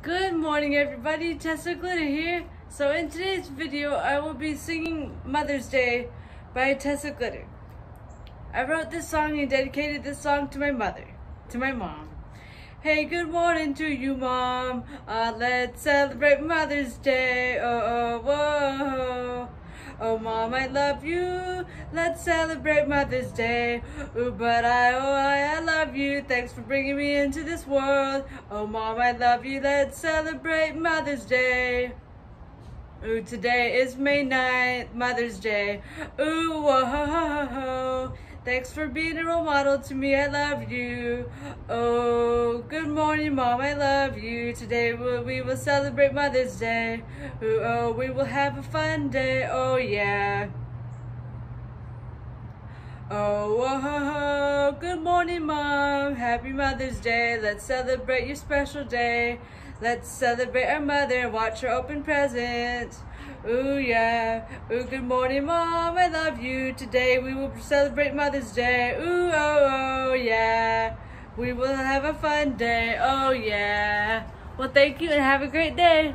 Good morning everybody, Tessa Glitter here. So in today's video, I will be singing Mother's Day by Tessa Glitter. I wrote this song and dedicated this song to my mother, to my mom. Hey, good morning to you, Mom. Uh, let's celebrate Mother's Day. Oh, oh, whoa. Oh, Mom, I love you. Let's celebrate Mother's Day. Ooh, but I, oh, I, I love you. Thanks for bringing me into this world. Oh, Mom, I love you. Let's celebrate Mother's Day. Ooh, today is May 9th, Mother's Day. Ooh, whoa, ho, ho, ho. Thanks for being a role model to me. I love you. Oh, good morning, Mom. I love you. Today we will celebrate Mother's Day. Oh, we will have a fun day. Oh, yeah. Oh, oh, oh, oh. Good morning, Mom. Happy Mother's Day. Let's celebrate your special day. Let's celebrate our mother and watch her open presents. Ooh, yeah. Ooh, good morning, Mom. I love you. Today we will celebrate Mother's Day. Ooh, oh, oh, yeah. We will have a fun day. Oh, yeah. Well, thank you and have a great day.